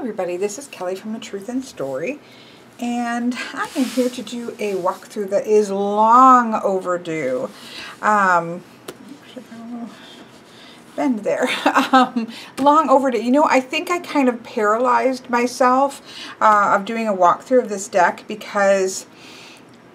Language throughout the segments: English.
everybody, this is Kelly from The Truth in Story and I am here to do a walkthrough that is long overdue. Um, bend there. um, long overdue. You know, I think I kind of paralyzed myself uh, of doing a walkthrough of this deck because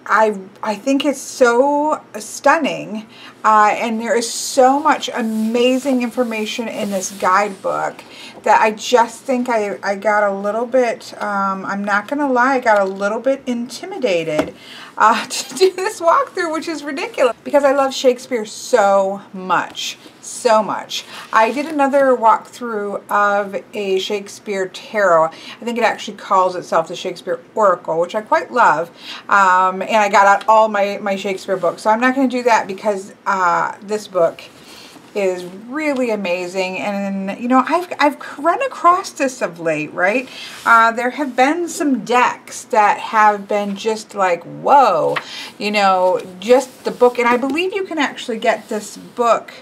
I, I think it's so stunning uh, and there is so much amazing information in this guidebook that I just think I, I got a little bit, um, I'm not going to lie, I got a little bit intimidated uh, to do this walkthrough, which is ridiculous because I love Shakespeare so much, so much. I did another walkthrough of a Shakespeare tarot. I think it actually calls itself the Shakespeare Oracle, which I quite love. Um, and I got out all my, my Shakespeare books. So I'm not going to do that because uh, this book is really amazing and you know I've, I've run across this of late right uh, there have been some decks that have been just like whoa you know just the book and I believe you can actually get this book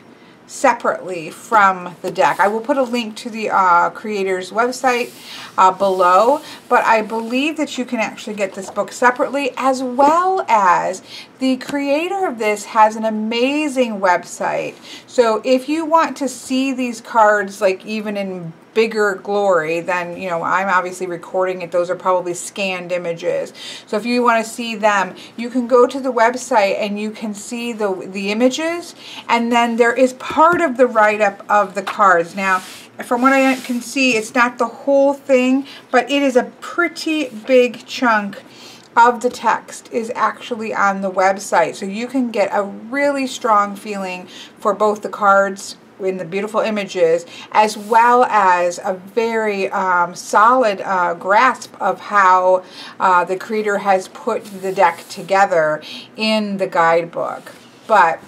separately from the deck. I will put a link to the uh, creator's website uh, below, but I believe that you can actually get this book separately as well as the creator of this has an amazing website. So if you want to see these cards like even in bigger glory than, you know, I'm obviously recording it. Those are probably scanned images. So if you want to see them, you can go to the website and you can see the, the images. And then there is part of the write-up of the cards. Now, from what I can see, it's not the whole thing, but it is a pretty big chunk of the text is actually on the website. So you can get a really strong feeling for both the cards in the beautiful images, as well as a very um, solid uh, grasp of how uh, the creator has put the deck together in the guidebook. But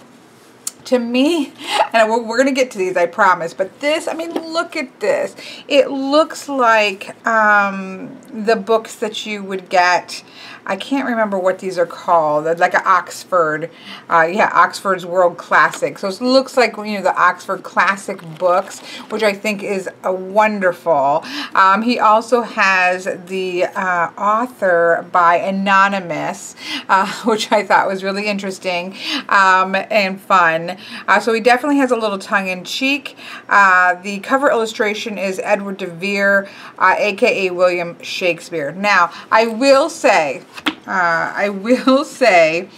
to me, and we're, we're going to get to these, I promise, but this, I mean, look at this. It looks like um, the books that you would get I can't remember what these are called. Like an Oxford, uh, yeah, Oxford's World Classic. So it looks like, you know, the Oxford Classic books, which I think is a wonderful. Um, he also has the uh, author by Anonymous, uh, which I thought was really interesting um, and fun. Uh, so he definitely has a little tongue-in-cheek. Uh, the cover illustration is Edward de Vere, aka uh, William Shakespeare. Now, I will say, uh, I will say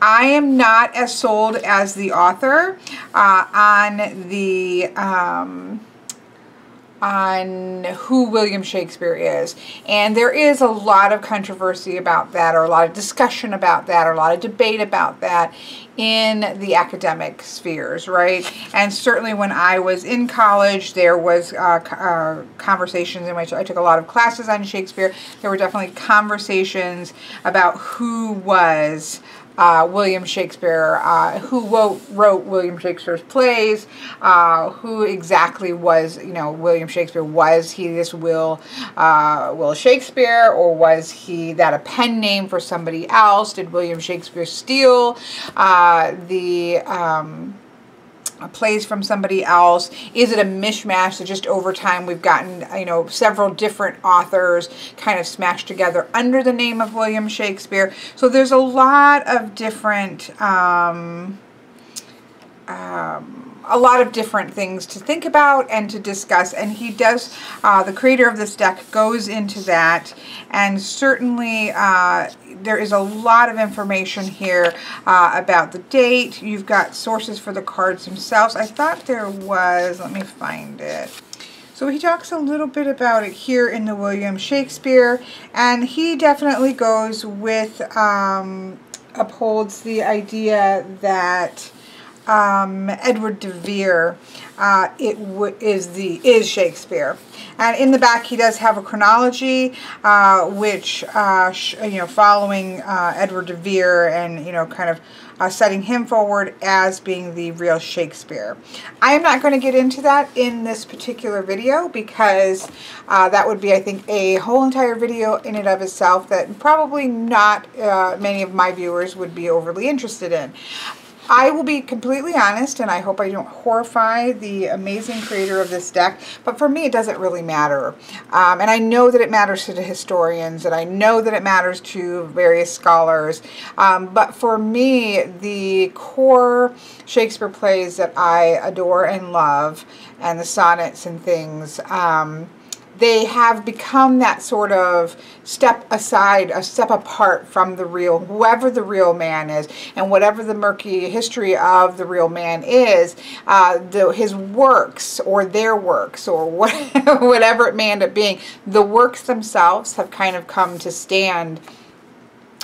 I am not as sold as the author uh, on the um, on who William Shakespeare is. And there is a lot of controversy about that, or a lot of discussion about that, or a lot of debate about that in the academic spheres, right? And certainly when I was in college, there was uh, uh, conversations in which I took a lot of classes on Shakespeare. There were definitely conversations about who was uh, William Shakespeare, uh, who wrote, wrote William Shakespeare's plays, uh, who exactly was, you know, William Shakespeare. Was he this Will, uh, Will Shakespeare, or was he that a pen name for somebody else? Did William Shakespeare steal uh, the... Um, plays from somebody else? Is it a mishmash that just over time we've gotten, you know, several different authors kind of smashed together under the name of William Shakespeare? So there's a lot of different um, um, a lot of different things to think about and to discuss and he does uh, the creator of this deck goes into that and certainly uh, there is a lot of information here uh, about the date. You've got sources for the cards themselves. I thought there was let me find it. So he talks a little bit about it here in the William Shakespeare and he definitely goes with um, upholds the idea that um, Edward de Vere uh, it is the is Shakespeare. And in the back, he does have a chronology, uh, which uh, you know, following uh, Edward de Vere, and you know, kind of uh, setting him forward as being the real Shakespeare. I am not going to get into that in this particular video because uh, that would be, I think, a whole entire video in and of itself that probably not many of my viewers would be overly interested in. I will be completely honest, and I hope I don't horrify the amazing creator of this deck, but for me it doesn't really matter. Um, and I know that it matters to the historians, and I know that it matters to various scholars, um, but for me, the core Shakespeare plays that I adore and love, and the sonnets and things, um, they have become that sort of step aside, a step apart from the real, whoever the real man is, and whatever the murky history of the real man is, uh, the, his works or their works or what, whatever it may end up being, the works themselves have kind of come to stand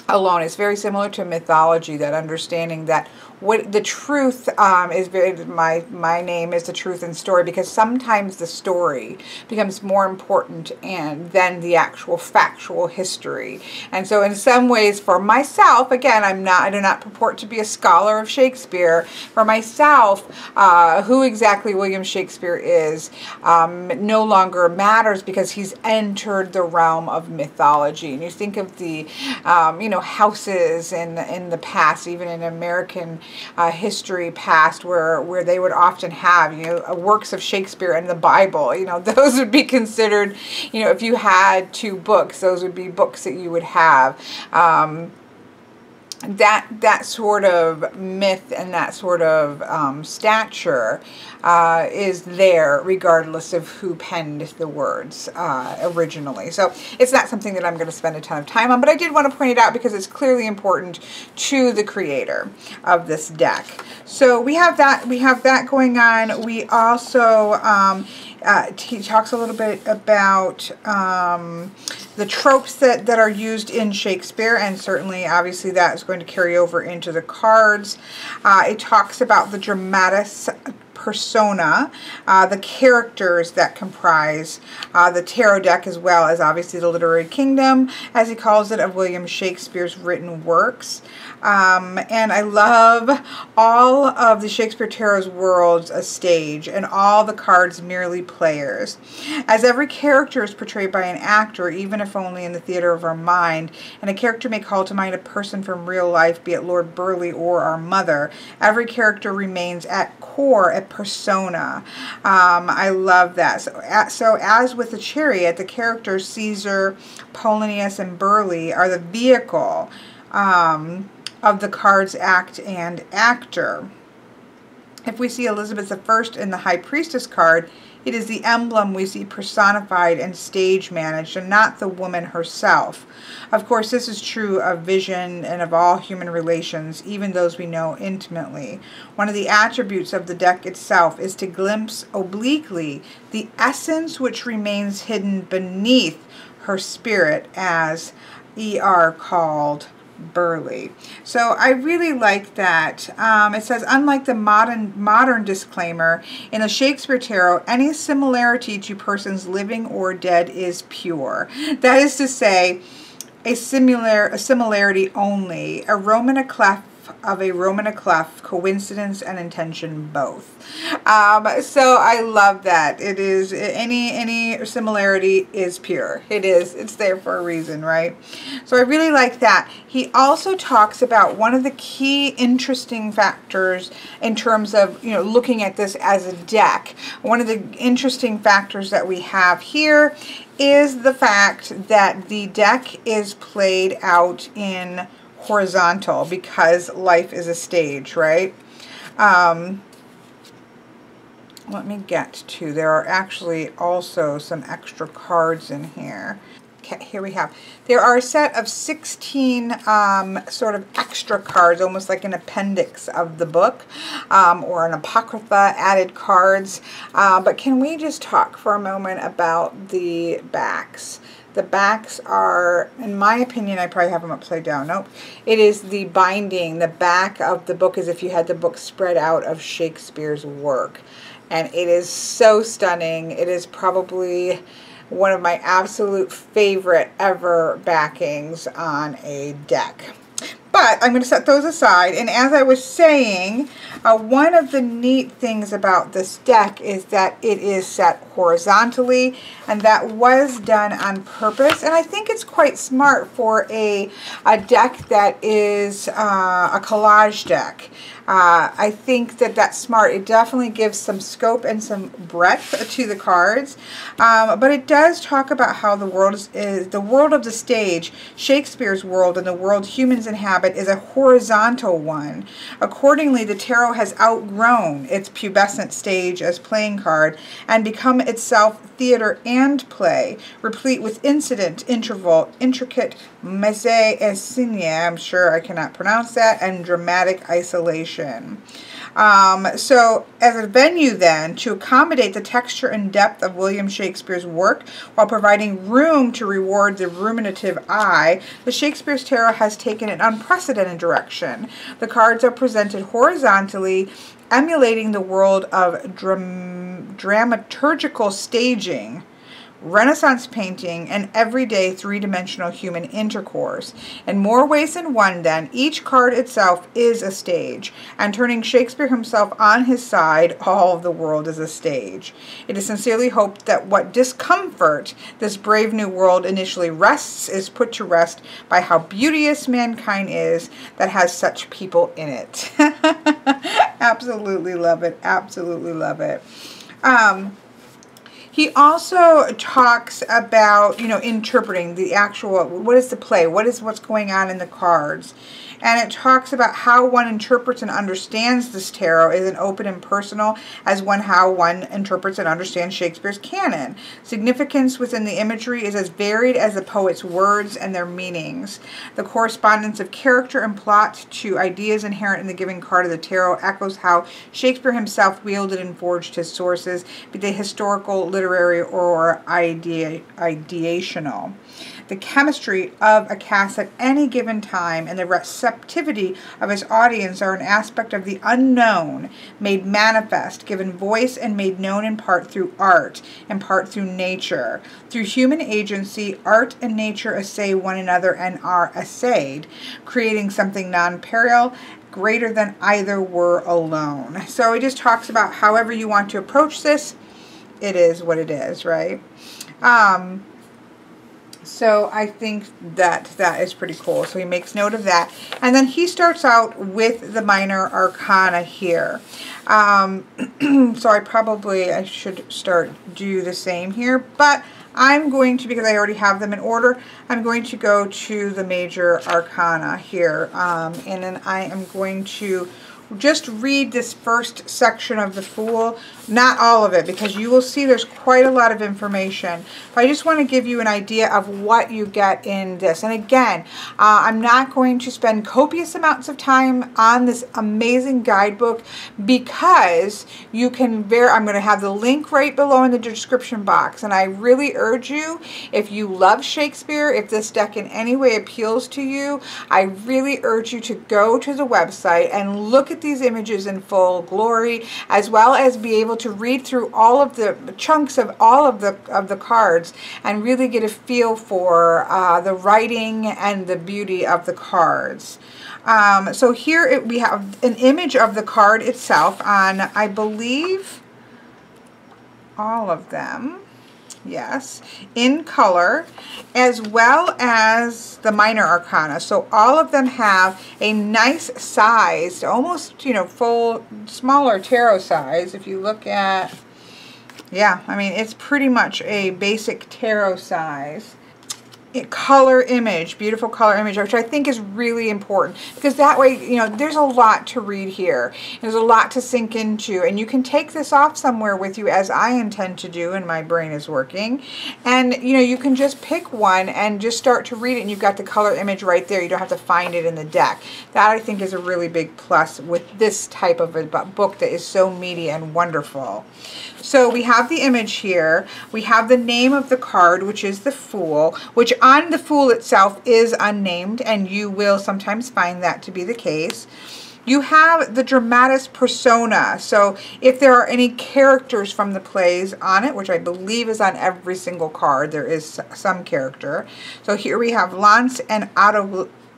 alone. It's very similar to mythology, that understanding that what the truth um, is my my name is the truth in story because sometimes the story becomes more important and than the actual factual history. And so in some ways for myself again I'm not I do not purport to be a scholar of Shakespeare. For myself uh, who exactly William Shakespeare is um, no longer matters because he's entered the realm of mythology. And you think of the um, you know houses in in the past even in American uh, history past where where they would often have you know works of Shakespeare and the Bible. You know those would be considered you know if you had two books those would be books that you would have. Um, that that sort of myth and that sort of um, stature uh, is there regardless of who penned the words uh, originally. So it's not something that I'm going to spend a ton of time on, but I did want to point it out because it's clearly important to the creator of this deck. So we have that we have that going on. We also um, uh, he talks a little bit about um, the tropes that, that are used in Shakespeare, and certainly, obviously, that is going to carry over into the cards. Uh, it talks about the dramatis persona, uh, the characters that comprise uh, the tarot deck as well as obviously the literary kingdom, as he calls it, of William Shakespeare's written works. Um, and I love all of the Shakespeare Tarot's worlds a stage and all the cards merely players. As every character is portrayed by an actor, even if only in the theater of our mind, and a character may call to mind a person from real life, be it Lord Burleigh or our mother, every character remains at core a persona. Um, I love that. So, so as with the chariot, the characters Caesar, Polonius, and Burleigh are the vehicle um, of the card's act and actor. If we see Elizabeth I in the High Priestess card, it is the emblem we see personified and stage managed and not the woman herself. Of course, this is true of vision and of all human relations, even those we know intimately. One of the attributes of the deck itself is to glimpse obliquely the essence which remains hidden beneath her spirit as E.R. called Burleigh. So I really like that. Um, it says, unlike the modern modern disclaimer, in the Shakespeare Tarot, any similarity to persons living or dead is pure. That is to say, a similar a similarity only. A Roman à clef of a Roman à clef, coincidence and intention both. Um, so I love that. It is any any similarity is pure. It is. It's there for a reason, right? So I really like that. He also talks about one of the key interesting factors in terms of you know looking at this as a deck. One of the interesting factors that we have here is the fact that the deck is played out in horizontal because life is a stage, right? Um, let me get to, there are actually also some extra cards in here. Okay, here we have, there are a set of 16 um, sort of extra cards, almost like an appendix of the book, um, or an apocrypha added cards. Uh, but can we just talk for a moment about the backs? The backs are, in my opinion, I probably have them upside down. Nope. It is the binding, the back of the book as if you had the book spread out of Shakespeare's work. And it is so stunning. It is probably one of my absolute favorite ever backings on a deck. But I'm going to set those aside. And as I was saying, uh, one of the neat things about this deck is that it is set horizontally. And that was done on purpose. And I think it's quite smart for a, a deck that is uh, a collage deck. Uh, I think that that's smart. It definitely gives some scope and some breadth to the cards. Um, but it does talk about how the world is, is, the world of the stage, Shakespeare's world and the world humans inhabit is a horizontal one. Accordingly, the tarot has outgrown its pubescent stage as playing card and become itself theater and play, replete with incident, interval, intricate mise en scène, I'm sure I cannot pronounce that, and dramatic isolation. Um, so as a venue then, to accommodate the texture and depth of William Shakespeare's work while providing room to reward the ruminative eye, the Shakespeare's Tarot has taken an unprecedented direction. The cards are presented horizontally, emulating the world of dram dramaturgical staging Renaissance painting, and everyday three-dimensional human intercourse. In more ways than one, then, each card itself is a stage, and turning Shakespeare himself on his side, all of the world is a stage. It is sincerely hoped that what discomfort this brave new world initially rests is put to rest by how beauteous mankind is that has such people in it. absolutely love it. Absolutely love it. Um, he also talks about, you know, interpreting the actual, what is the play? What is what's going on in the cards? And it talks about how one interprets and understands this tarot is an open and personal as one how one interprets and understands Shakespeare's canon. Significance within the imagery is as varied as the poet's words and their meanings. The correspondence of character and plot to ideas inherent in the given card of the tarot echoes how Shakespeare himself wielded and forged his sources, be they historical, literary, or idea, ideational the chemistry of a cast at any given time and the receptivity of his audience are an aspect of the unknown made manifest, given voice and made known in part through art, in part through nature. Through human agency, art and nature assay one another and are assayed, creating something non-parallel greater than either were alone. So he just talks about however you want to approach this, it is what it is, right? Um, so I think that that is pretty cool. So he makes note of that. And then he starts out with the minor arcana here. Um, so I probably, I should start do the same here. But I'm going to, because I already have them in order, I'm going to go to the major arcana here. Um, and then I am going to just read this first section of the Fool, not all of it, because you will see there's quite a lot of information. But I just want to give you an idea of what you get in this. And again, uh, I'm not going to spend copious amounts of time on this amazing guidebook because you can, ver I'm going to have the link right below in the description box. And I really urge you, if you love Shakespeare, if this deck in any way appeals to you, I really urge you to go to the website and look at these images in full glory, as well as be able to read through all of the chunks of all of the of the cards and really get a feel for uh, the writing and the beauty of the cards. Um, so here it, we have an image of the card itself on, I believe, all of them yes, in color, as well as the minor arcana. So all of them have a nice sized, almost, you know, full, smaller tarot size. If you look at, yeah, I mean, it's pretty much a basic tarot size color image, beautiful color image, which I think is really important because that way, you know, there's a lot to read here. There's a lot to sink into and you can take this off somewhere with you as I intend to do and my brain is working. And, you know, you can just pick one and just start to read it and you've got the color image right there. You don't have to find it in the deck. That I think is a really big plus with this type of a book that is so meaty and wonderful. So we have the image here. We have the name of the card, which is the Fool, which on the Fool itself is unnamed, and you will sometimes find that to be the case. You have the dramatis persona. So if there are any characters from the plays on it, which I believe is on every single card, there is some character. So here we have Launce and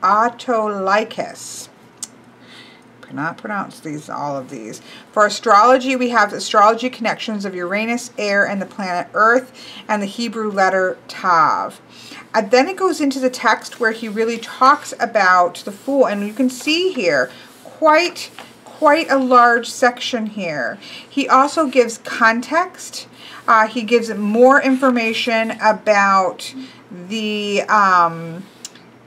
Autolycus cannot pronounce these, all of these. For astrology, we have astrology connections of Uranus, air, and the planet Earth, and the Hebrew letter Tav. And then it goes into the text where he really talks about the Fool, and you can see here quite quite a large section here. He also gives context. Uh, he gives more information about the um,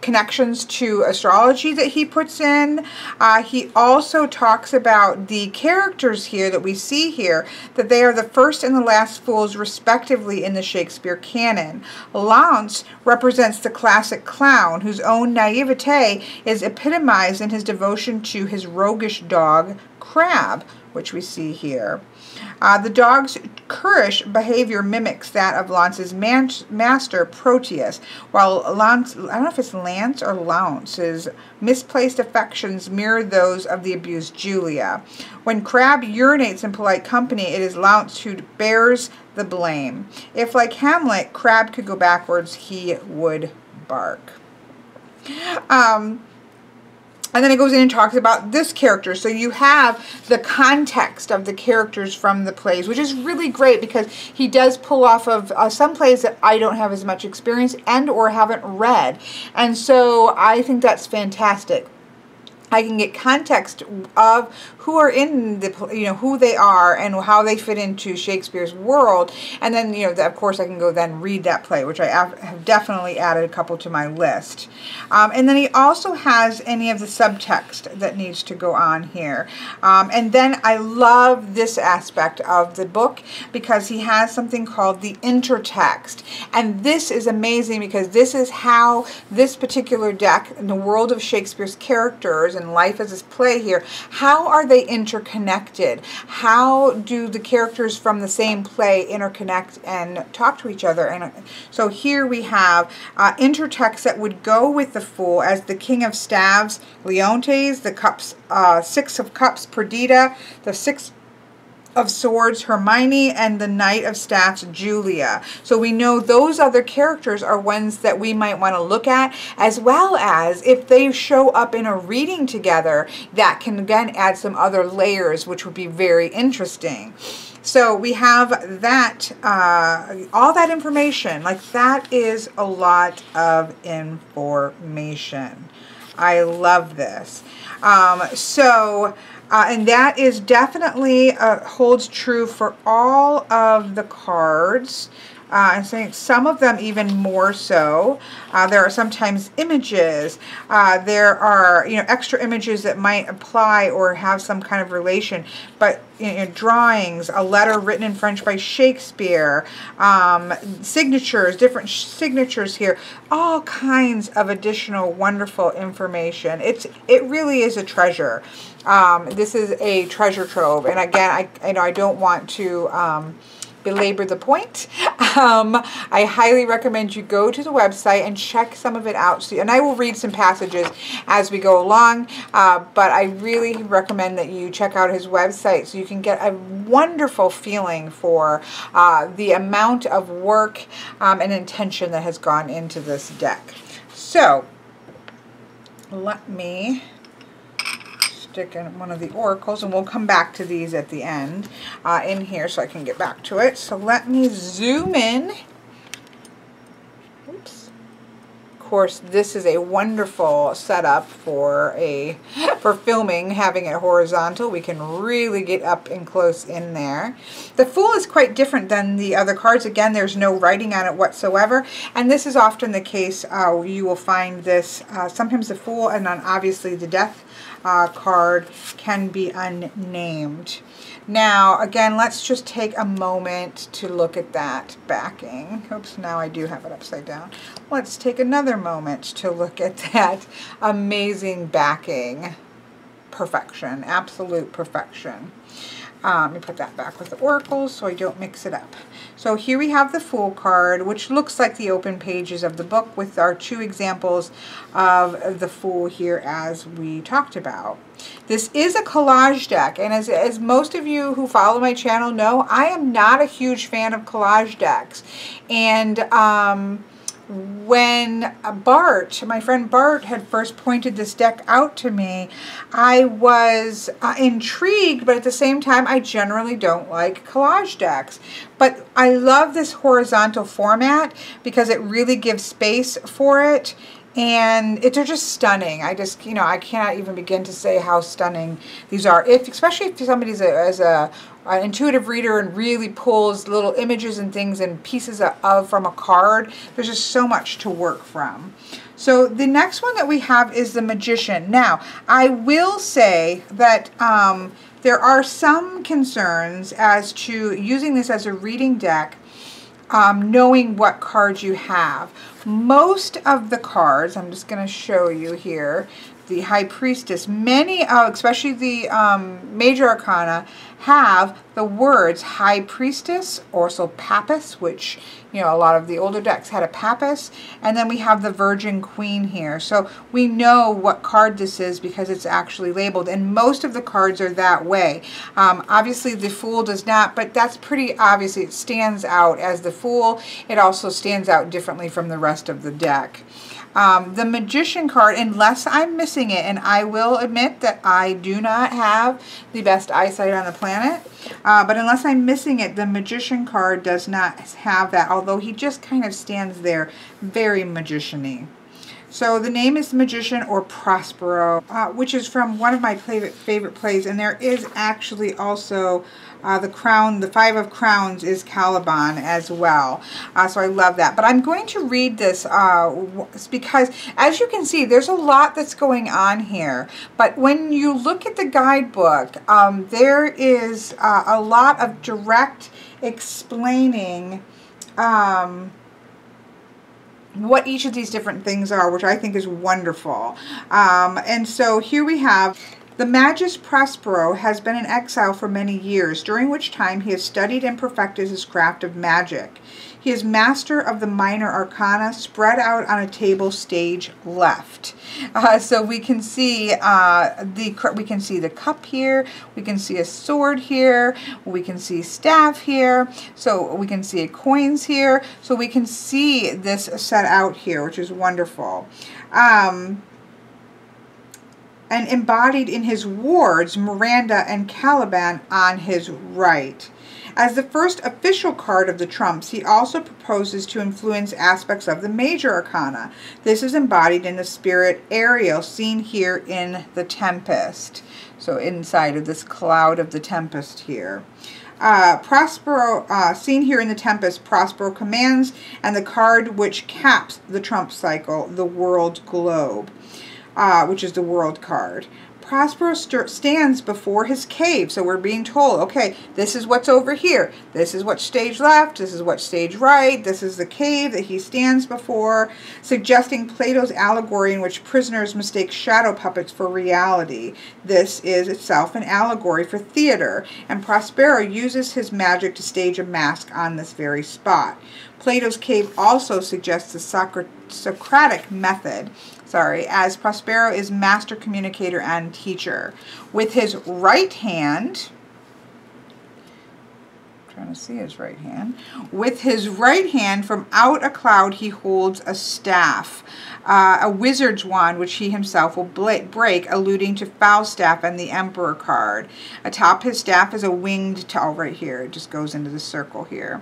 connections to astrology that he puts in. Uh, he also talks about the characters here that we see here, that they are the first and the last fools respectively in the Shakespeare canon. Launce represents the classic clown whose own naivete is epitomized in his devotion to his roguish dog, Crab, which we see here. Uh, the dog's currish behavior mimics that of Lance's master, Proteus, while Lance, I don't know if it's Lance or Launce's misplaced affections mirror those of the abused Julia. When Crab urinates in polite company, it is Launce who bears the blame. If, like Hamlet, Crab could go backwards, he would bark. Um, and then it goes in and talks about this character. So you have the context of the characters from the plays, which is really great because he does pull off of uh, some plays that I don't have as much experience and or haven't read. And so I think that's fantastic. I can get context of who are in the, you know, who they are and how they fit into Shakespeare's world. And then, you know, of course I can go then read that play, which I have definitely added a couple to my list. Um, and then he also has any of the subtext that needs to go on here. Um, and then I love this aspect of the book because he has something called the intertext. And this is amazing because this is how this particular deck in the world of Shakespeare's characters and life as a play here, how are they interconnected? How do the characters from the same play interconnect and talk to each other? And so here we have uh, intertext that would go with the Fool as the King of Staves, Leontes, the Cups, uh, Six of Cups, Perdita, the Six of Swords, Hermione, and the Knight of Staffs, Julia. So we know those other characters are ones that we might want to look at, as well as if they show up in a reading together, that can again add some other layers, which would be very interesting. So we have that, uh, all that information, like that is a lot of information. I love this. Um, so uh, and that is definitely uh, holds true for all of the cards. Uh, saying some of them even more so. Uh, there are sometimes images. Uh, there are you know extra images that might apply or have some kind of relation. But you know, drawings, a letter written in French by Shakespeare, um, signatures, different signatures here, all kinds of additional wonderful information. It's it really is a treasure. Um, this is a treasure trove, and again, I I know I don't want to. Um, belabor the point. Um, I highly recommend you go to the website and check some of it out. So, and I will read some passages as we go along, uh, but I really recommend that you check out his website so you can get a wonderful feeling for uh, the amount of work um, and intention that has gone into this deck. So, let me in one of the oracles, and we'll come back to these at the end uh, in here so I can get back to it. So let me zoom in. Oops. Of course, this is a wonderful setup for a for filming, having it horizontal. We can really get up and close in there. The Fool is quite different than the other cards. Again, there's no writing on it whatsoever, and this is often the case. Uh, you will find this, uh, sometimes the Fool, and then obviously the Death uh, card can be unnamed. Now, again, let's just take a moment to look at that backing. Oops, now I do have it upside down. Let's take another moment to look at that amazing backing. Perfection, absolute perfection. Um, let me put that back with the oracles so I don't mix it up. So here we have the Fool card, which looks like the open pages of the book with our two examples of the Fool here as we talked about. This is a collage deck, and as, as most of you who follow my channel know, I am not a huge fan of collage decks. And um, when Bart, my friend Bart, had first pointed this deck out to me, I was uh, intrigued, but at the same time, I generally don't like collage decks. But I love this horizontal format because it really gives space for it and they're just stunning. I just, you know, I cannot even begin to say how stunning these are. If, especially if somebody's a, as a an intuitive reader and really pulls little images and things and pieces of, of from a card, there's just so much to work from. So the next one that we have is the Magician. Now, I will say that um, there are some concerns as to using this as a reading deck um, knowing what cards you have. Most of the cards, I'm just going to show you here, the High Priestess, many, uh, especially the um, Major Arcana, have the words High Priestess, also Papist, which, you know, a lot of the older decks had a Papist, and then we have the Virgin Queen here. So we know what card this is because it's actually labeled, and most of the cards are that way. Um, obviously, the Fool does not, but that's pretty obviously it stands out as the Fool. It also stands out differently from the rest of the deck. Um, the Magician card, unless I'm missing it, and I will admit that I do not have the best eyesight on the planet, uh, but unless I'm missing it, the Magician card does not have that, although he just kind of stands there very magician-y. So the name is Magician or Prospero, uh, which is from one of my favorite, favorite plays, and there is actually also uh, the crown, the Five of Crowns is Caliban as well. Uh, so I love that. But I'm going to read this uh, because, as you can see, there's a lot that's going on here. But when you look at the guidebook, um, there is uh, a lot of direct explaining um, what each of these different things are, which I think is wonderful. Um, and so here we have the Magus Prospero has been in exile for many years, during which time he has studied and perfected his craft of magic. He is master of the minor arcana spread out on a table stage left. Uh, so we can see uh, the we can see the cup here. We can see a sword here. We can see staff here. So we can see coins here. So we can see this set out here, which is wonderful. Um, and embodied in his wards Miranda and Caliban on his right. As the first official card of the trumps, he also proposes to influence aspects of the major arcana. This is embodied in the spirit Ariel, seen here in the Tempest. So inside of this cloud of the Tempest here. Uh, Prospero, uh, seen here in the Tempest, Prospero commands, and the card which caps the trump cycle, the World Globe uh, which is the world card. Prospero st stands before his cave. So we're being told, okay, this is what's over here. This is what stage left. This is what stage right. This is the cave that he stands before, suggesting Plato's allegory in which prisoners mistake shadow puppets for reality. This is itself an allegory for theater, and Prospero uses his magic to stage a masque on this very spot. Plato's cave also suggests the Socratic method, sorry, as Prospero is master communicator and teacher. With his right hand, trying to see his right hand. With his right hand, from out a cloud, he holds a staff uh, a wizard's wand, which he himself will break, alluding to Falstaff and the Emperor card. Atop his staff is a winged towel right here. It just goes into the circle here.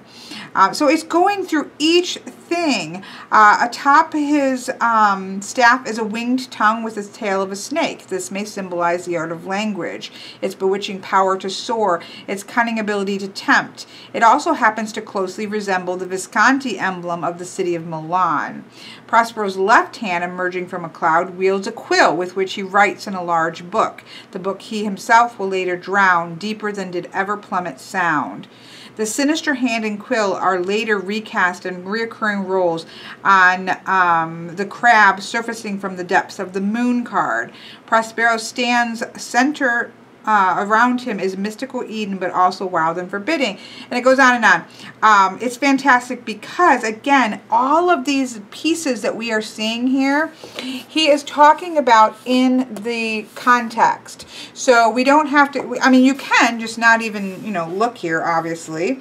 Um, so it's going through each thing. Uh, atop his um, staff is a winged tongue with the tail of a snake. This may symbolize the art of language, its bewitching power to soar, its cunning ability to tempt. It also happens to closely resemble the Visconti emblem of the city of Milan. Prospero's left hand, emerging from a cloud, wields a quill with which he writes in a large book, the book he himself will later drown deeper than did ever plummet sound. The sinister hand and quill are later recast in reoccurring roles on um, the crab surfacing from the depths of the moon card. Prospero stands center uh, around him is mystical Eden, but also wild and forbidding. And it goes on and on. Um, it's fantastic because, again, all of these pieces that we are seeing here, he is talking about in the context. So we don't have to, I mean, you can just not even, you know, look here, obviously.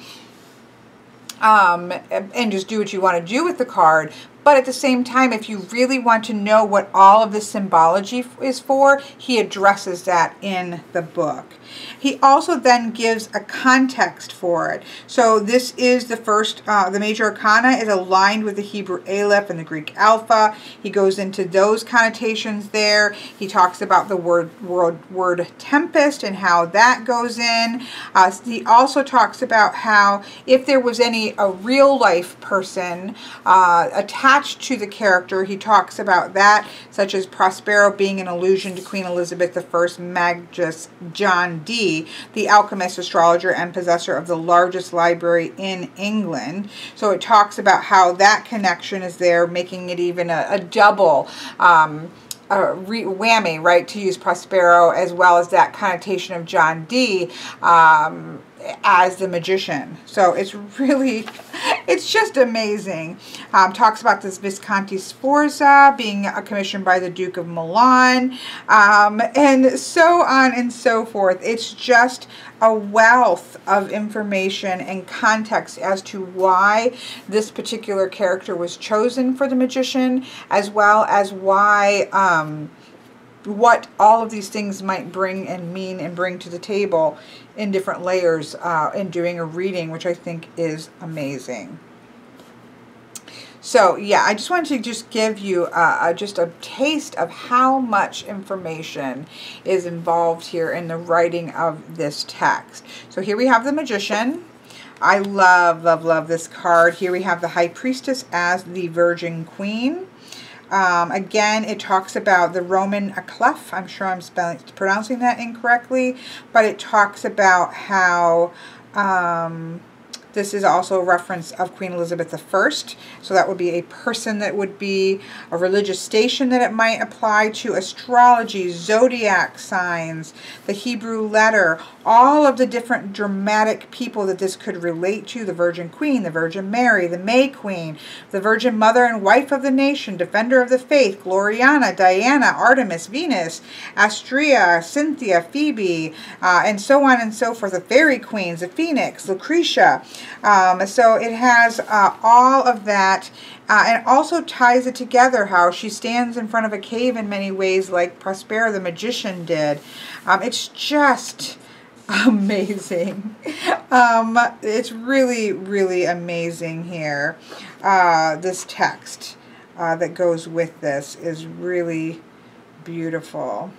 Um, and just do what you want to do with the card. But at the same time, if you really want to know what all of the symbology is for, he addresses that in the book. He also then gives a context for it. So this is the first, uh, the major arcana is aligned with the Hebrew Aleph and the Greek Alpha. He goes into those connotations there. He talks about the word word, word tempest and how that goes in. Uh, he also talks about how if there was any a real life person uh, attached to the character, he talks about that, such as Prospero being an allusion to Queen Elizabeth I Magus John Dee, the alchemist, astrologer, and possessor of the largest library in England. So it talks about how that connection is there, making it even a, a double um, uh, whammy, right, to use Prospero as well as that connotation of John Dee. Um, as the magician. So it's really, it's just amazing. Um, talks about this Visconti Sforza being commissioned by the Duke of Milan, um, and so on and so forth. It's just a wealth of information and context as to why this particular character was chosen for the magician, as well as why um, what all of these things might bring and mean and bring to the table in different layers uh, in doing a reading, which I think is amazing. So yeah, I just wanted to just give you uh, just a taste of how much information is involved here in the writing of this text. So here we have the Magician. I love, love, love this card. Here we have the High Priestess as the Virgin Queen. Um, again, it talks about the Roman à clef. I'm sure I'm spelling, pronouncing that incorrectly, but it talks about how um, this is also a reference of Queen Elizabeth I. So that would be a person that would be a religious station that it might apply to, astrology, zodiac signs, the Hebrew letter, all of the different dramatic people that this could relate to, the Virgin Queen, the Virgin Mary, the May Queen, the Virgin Mother and Wife of the Nation, Defender of the Faith, Gloriana, Diana, Artemis, Venus, Astrea, Cynthia, Phoebe, uh, and so on and so forth, the Fairy Queens, the Phoenix, Lucretia, um, so it has uh, all of that uh, and also ties it together how she stands in front of a cave in many ways like Prospero the magician did. Um, it's just amazing. Um, it's really, really amazing here. Uh, this text uh, that goes with this is really beautiful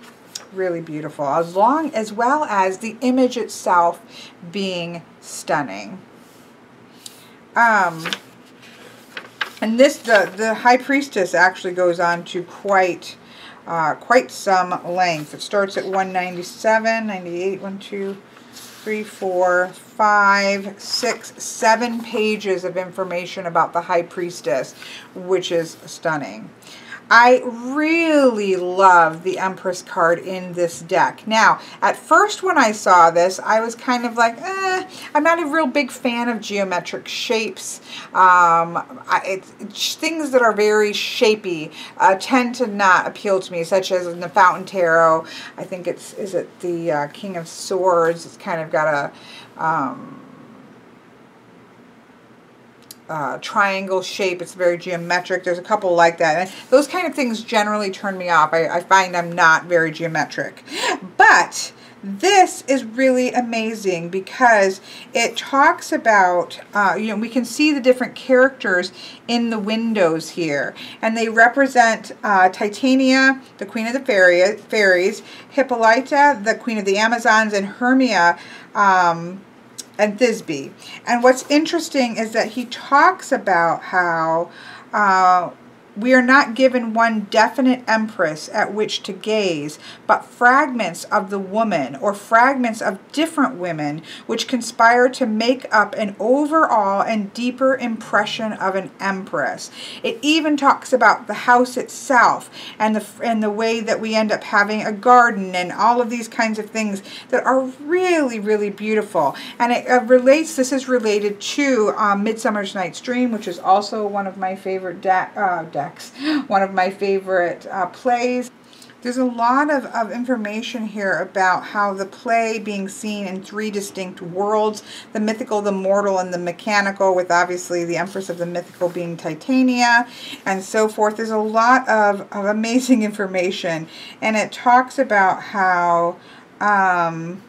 really beautiful as long as well as the image itself being stunning um, and this, the, the High Priestess actually goes on to quite, uh, quite some length. It starts at 197, 98, 1, 2, 3, 4, 5, 6, 7 pages of information about the High Priestess, which is stunning. I really love the Empress card in this deck. Now, at first when I saw this, I was kind of like, eh, I'm not a real big fan of geometric shapes. Um, I, things that are very shapy uh, tend to not appeal to me, such as in the Fountain Tarot. I think it's, is it the uh, King of Swords? It's kind of got a... Um, uh, triangle shape. It's very geometric. There's a couple like that. And those kind of things generally turn me off. I, I find I'm not very geometric. But this is really amazing because it talks about, uh, you know, we can see the different characters in the windows here. And they represent uh, Titania, the queen of the fairies, Hippolyta, the queen of the Amazons, and Hermia, um, and Thisbe. And what's interesting is that he talks about how uh, we are not given one definite empress at which to gaze, but fragments of the woman or fragments of different women which conspire to make up an overall and deeper impression of an empress. It even talks about the house itself and the and the way that we end up having a garden and all of these kinds of things that are really really beautiful. And it uh, relates. This is related to um, Midsummer's Night's Dream, which is also one of my favorite de uh, one of my favorite uh, plays. there's a lot of, of information here about how the play being seen in three distinct worlds, the mythical, the mortal, and the mechanical, with obviously the Empress of the mythical being Titania, and so forth. There's a lot of, of amazing information, and it talks about how um,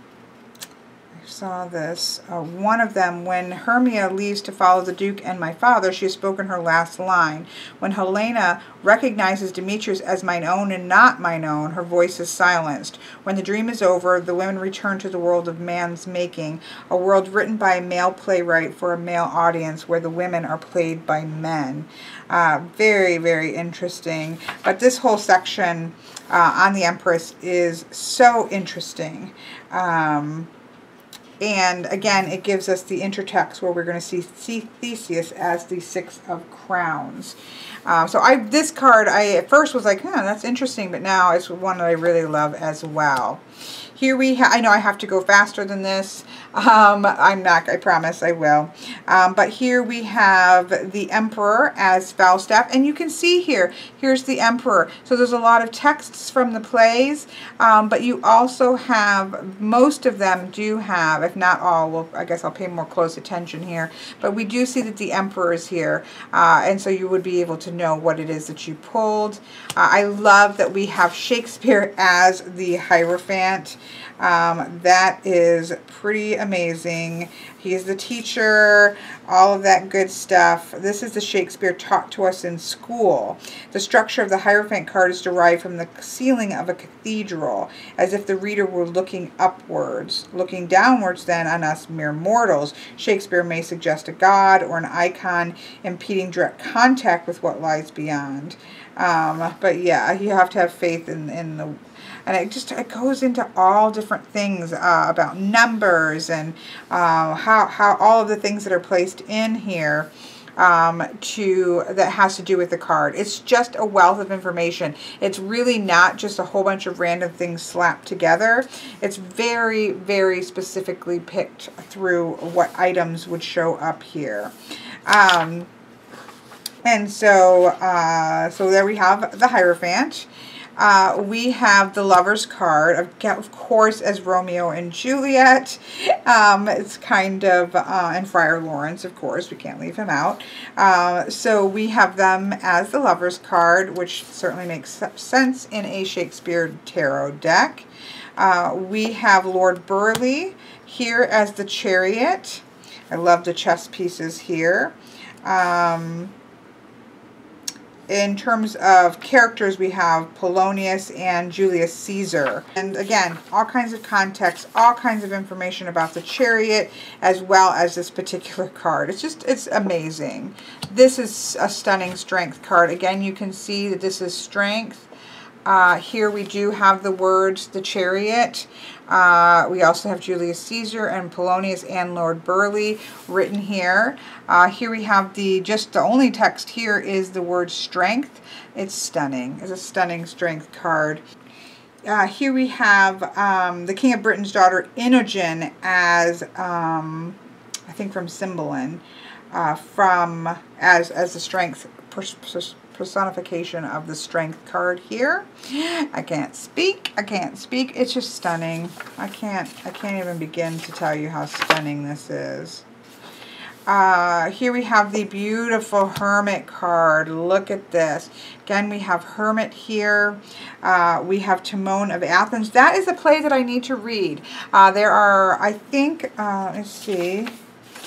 saw this. Uh, one of them, when Hermia leaves to follow the Duke and my father, she has spoken her last line. When Helena recognizes Demetrius as mine own and not mine own, her voice is silenced. When the dream is over, the women return to the world of man's making, a world written by a male playwright for a male audience where the women are played by men. Uh, very, very interesting. But this whole section uh, on the Empress is so interesting. Um, and again, it gives us the intertext where we're going to see, see Theseus as the Six of Crowns. Uh, so I this card, I at first was like, huh, that's interesting, but now it's one that I really love as well. Here we have, I know I have to go faster than this. Um, I'm not, I promise I will. Um, but here we have the Emperor as Falstaff. And you can see here, here's the Emperor. So there's a lot of texts from the plays, um, but you also have, most of them do have, if not all, well, I guess I'll pay more close attention here, but we do see that the Emperor is here. Uh, and so you would be able to know what it is that you pulled. Uh, I love that we have Shakespeare as the Hierophant. Um, that is pretty amazing. He's the teacher, all of that good stuff. This is the Shakespeare taught to us in school. The structure of the Hierophant card is derived from the ceiling of a cathedral, as if the reader were looking upwards. Looking downwards, then, on us mere mortals, Shakespeare may suggest a god or an icon impeding direct contact with what lies beyond. Um, but yeah, you have to have faith in, in the and it just it goes into all different things uh, about numbers and uh, how, how all of the things that are placed in here um, to that has to do with the card. It's just a wealth of information. It's really not just a whole bunch of random things slapped together. It's very, very specifically picked through what items would show up here. Um, and so, uh, so there we have the Hierophant. Uh, we have the lover's card, of course, as Romeo and Juliet. Um, it's kind of, uh, and Friar Lawrence, of course, we can't leave him out. Uh, so we have them as the lover's card, which certainly makes sense in a Shakespeare tarot deck. Uh, we have Lord Burleigh here as the chariot. I love the chess pieces here. Um, in terms of characters, we have Polonius and Julius Caesar. And again, all kinds of context, all kinds of information about the chariot, as well as this particular card. It's just, it's amazing. This is a stunning strength card. Again, you can see that this is strength. Uh, here we do have the words, the chariot. Uh, we also have Julius Caesar and Polonius and Lord Burleigh written here. Uh, here we have the, just the only text here is the word strength. It's stunning. It's a stunning strength card. Uh, here we have um, the King of Britain's daughter Innogen as, um, I think from Cymbeline, uh, from, as, as the strength personification of the strength card here. I can't speak. I can't speak. It's just stunning. I can't, I can't even begin to tell you how stunning this is. Uh, here we have the beautiful Hermit card. Look at this. Again, we have Hermit here. Uh, we have Timon of Athens. That is a play that I need to read. Uh, there are, I think, uh, let's see,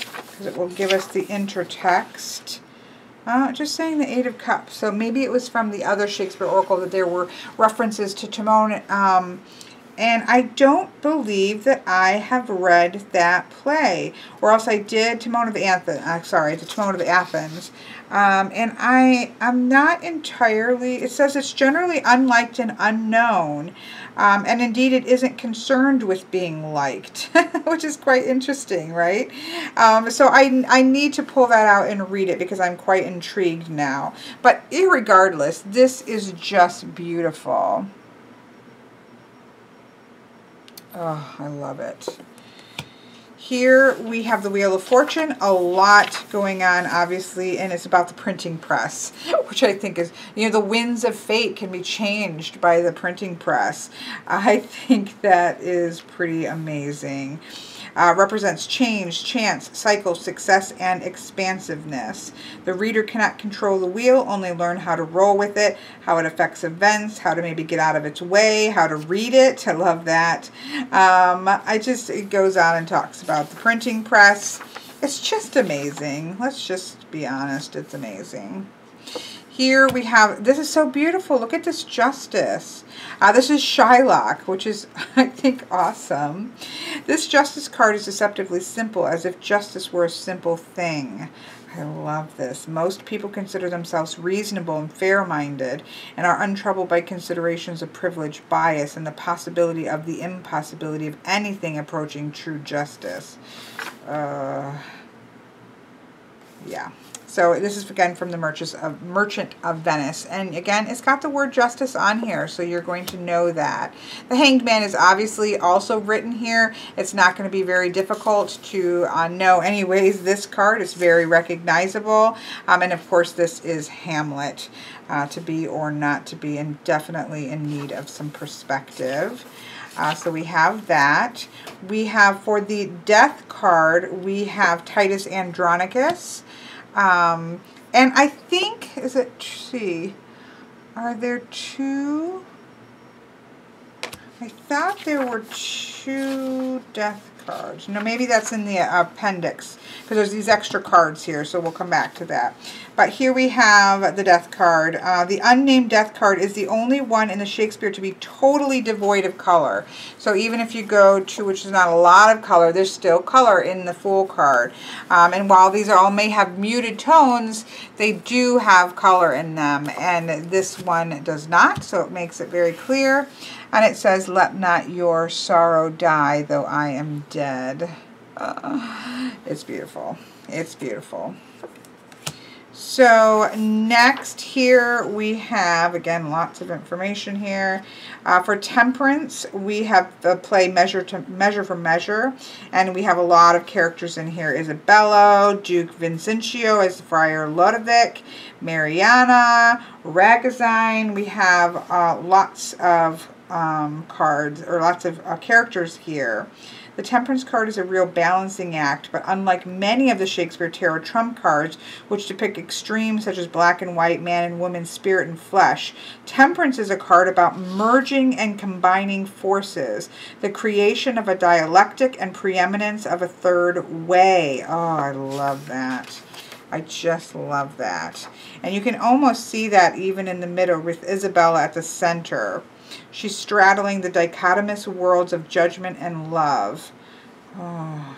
because it will give us the intertext. Uh, just saying the Eight of Cups. So maybe it was from the other Shakespeare Oracle that there were references to Timon. Um, and I don't believe that I have read that play. Or else I did Timon of Athens. Uh, sorry, the Timon of the Athens. Um, and I am not entirely, it says it's generally unliked and unknown. Um, and indeed, it isn't concerned with being liked, which is quite interesting, right? Um, so I, I need to pull that out and read it because I'm quite intrigued now. But regardless, this is just beautiful. Oh, I love it. Here we have the Wheel of Fortune, a lot going on obviously, and it's about the printing press, which I think is, you know, the winds of fate can be changed by the printing press. I think that is pretty amazing uh, represents change, chance, cycle, success, and expansiveness. The reader cannot control the wheel, only learn how to roll with it, how it affects events, how to maybe get out of its way, how to read it. I love that. Um, I just, it goes on and talks about the printing press. It's just amazing. Let's just be honest, it's amazing. Here we have, this is so beautiful. Look at this justice. Uh, this is Shylock, which is, I think, awesome. This justice card is deceptively simple, as if justice were a simple thing. I love this. Most people consider themselves reasonable and fair-minded and are untroubled by considerations of privilege, bias, and the possibility of the impossibility of anything approaching true justice. Uh, yeah. So this is again from the Merchant of, Merchant of Venice. And again, it's got the word justice on here, so you're going to know that. The Hanged Man is obviously also written here. It's not going to be very difficult to uh, know. Anyways, this card is very recognizable. Um, and of course, this is Hamlet, uh, to be or not to be, and definitely in need of some perspective. Uh, so we have that. We have, for the Death card, we have Titus Andronicus. Um, and I think, is it, see, are there two? I thought there were two death cards. No, maybe that's in the appendix because there's these extra cards here, so we'll come back to that. But here we have the death card. Uh, the unnamed death card is the only one in the Shakespeare to be totally devoid of color. So even if you go to, which is not a lot of color, there's still color in the Fool card. Um, and while these all may have muted tones, they do have color in them. And this one does not, so it makes it very clear. And it says, let not your sorrow die, though I am dead. Uh, it's beautiful. It's beautiful. So next here we have, again, lots of information here. Uh, for temperance, we have the play Measure to Measure for Measure, and we have a lot of characters in here. Isabella, Duke Vincentio as Friar Lodowick, Mariana, Ragozine. We have uh, lots of um, cards, or lots of uh, characters here. The Temperance card is a real balancing act, but unlike many of the Shakespeare Tarot trump cards, which depict extremes such as black and white, man and woman, spirit and flesh, Temperance is a card about merging and combining forces, the creation of a dialectic and preeminence of a third way. Oh, I love that. I just love that. And you can almost see that even in the middle with Isabella at the center. She's straddling the dichotomous worlds of judgment and love. Oh,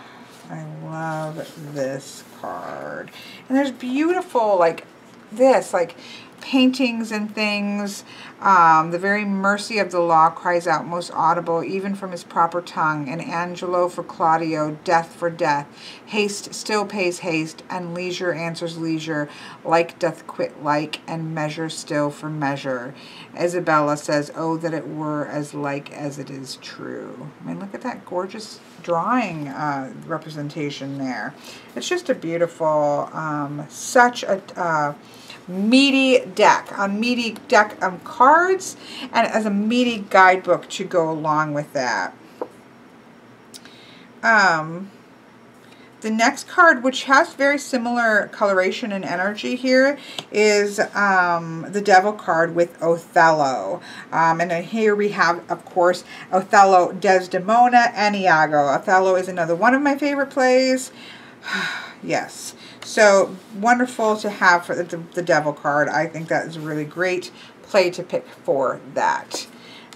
I love this card. And there's beautiful, like, this, like, paintings and things. Um, the very mercy of the law cries out most audible, even from his proper tongue. And Angelo for Claudio, death for death. Haste still pays haste, and leisure answers leisure. Like doth quit like, and measure still for measure. Isabella says, oh, that it were as like as it is true. I mean, look at that gorgeous drawing uh, representation there. It's just a beautiful, um, such a... Uh, meaty deck, a meaty deck of cards, and as a meaty guidebook to go along with that. Um, the next card, which has very similar coloration and energy here, is um, the Devil card with Othello. Um, and here we have, of course, Othello, Desdemona, and Iago. Othello is another one of my favorite plays. yes. So wonderful to have for the, the Devil card. I think that is a really great play to pick for that.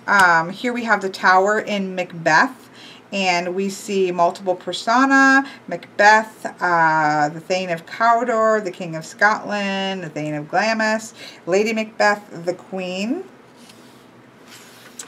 Um, here we have the Tower in Macbeth. And we see multiple persona, Macbeth, uh, the Thane of Cawdor, the King of Scotland, the Thane of Glamis, Lady Macbeth, the Queen.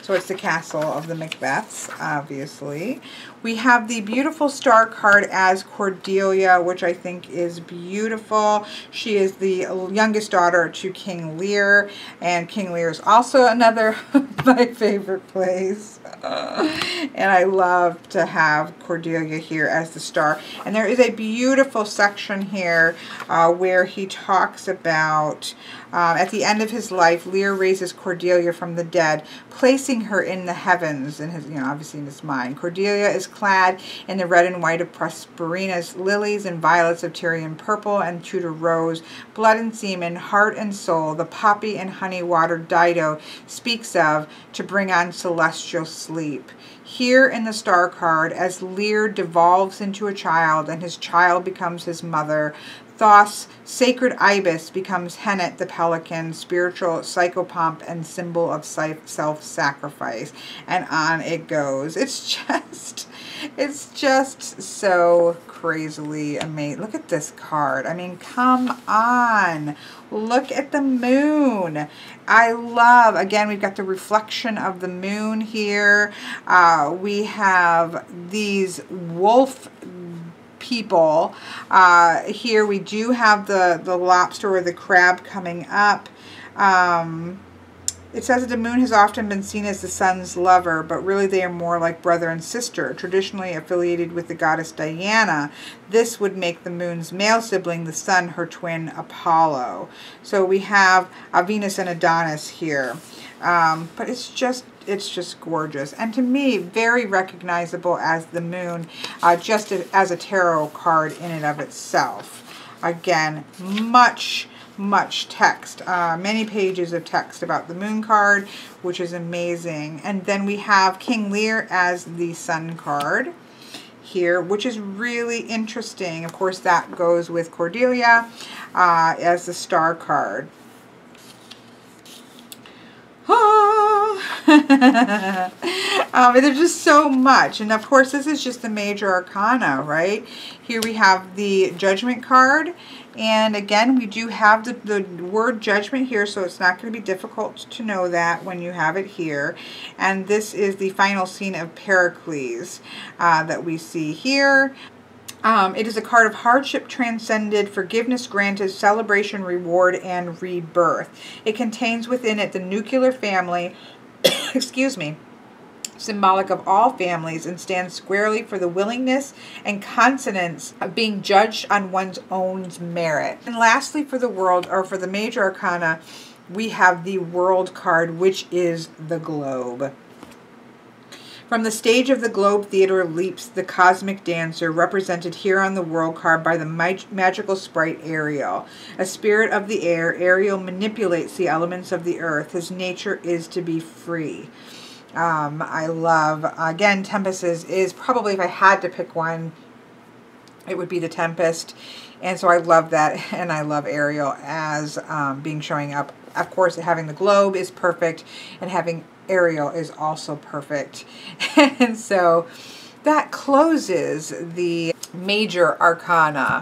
So it's the castle of the Macbeths, obviously. We have the beautiful star card as Cordelia, which I think is beautiful. She is the youngest daughter to King Lear, and King Lear is also another my favorite place. and I love to have Cordelia here as the star. And there is a beautiful section here uh, where he talks about um, at the end of his life, Lear raises Cordelia from the dead, placing her in the heavens, in his, you know, obviously in his mind. Cordelia is clad in the red and white of Proserpina's lilies and violets of Tyrian purple and Tudor rose, blood and semen, heart and soul, the poppy and honey water Dido speaks of to bring on celestial sleep. Here in the star card, as Lear devolves into a child and his child becomes his mother, Thoth, sacred ibis, becomes Henet the pelican, spiritual psychopomp and symbol of self-sacrifice. And on it goes. It's just, it's just so crazily amazing. Look at this card. I mean, come on. Look at the moon. I love, again, we've got the reflection of the moon here. Uh, we have these wolf people. Uh, here we do have the, the lobster or the crab coming up. Um, it says that the moon has often been seen as the sun's lover, but really they are more like brother and sister, traditionally affiliated with the goddess Diana. This would make the moon's male sibling, the sun, her twin Apollo. So we have a Venus and Adonis here. Um, but it's just it's just gorgeous. And to me, very recognizable as the moon, uh, just as a tarot card in and of itself. Again, much, much text. Uh, many pages of text about the moon card, which is amazing. And then we have King Lear as the sun card here, which is really interesting. Of course, that goes with Cordelia uh, as the star card. um, there's just so much. And of course, this is just the major arcana, right? Here we have the judgment card. And again, we do have the, the word judgment here, so it's not going to be difficult to know that when you have it here. And this is the final scene of Pericles uh, that we see here. Um, it is a card of hardship transcended, forgiveness granted, celebration, reward, and rebirth. It contains within it the nuclear family, excuse me, symbolic of all families and stands squarely for the willingness and consonance of being judged on one's own merit. And lastly, for the world, or for the major arcana, we have the world card, which is the globe. From the stage of the Globe Theater leaps the cosmic dancer, represented here on the world card by the mag magical sprite Ariel. A spirit of the air, Ariel manipulates the elements of the earth. His nature is to be free. Um, I love, again, Tempest is, is probably, if I had to pick one, it would be the Tempest. And so I love that, and I love Ariel as um, being showing up. Of course, having the globe is perfect, and having Ariel is also perfect. and so that closes the major arcana